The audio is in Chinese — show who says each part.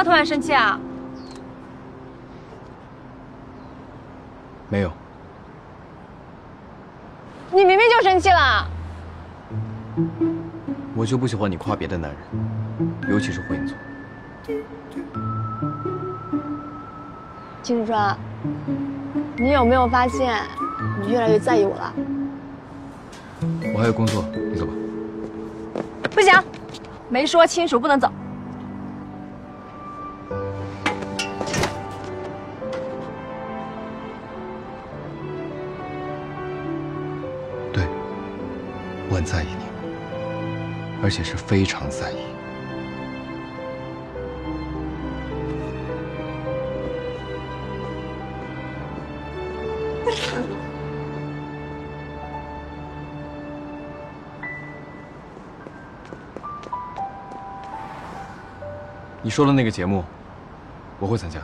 Speaker 1: 嘛突然生气啊？
Speaker 2: 没有。
Speaker 1: 你明明就生气了。
Speaker 2: 我就不喜欢你夸别的男人，尤其是霍英宗。
Speaker 3: 金川，你有没有发现，你越来越在意我了？
Speaker 2: 我还有工作，你走吧。
Speaker 1: 不行，没说清楚不能走。
Speaker 2: 我很在意你，而且是非常在意。你说的那个节目，我会参加。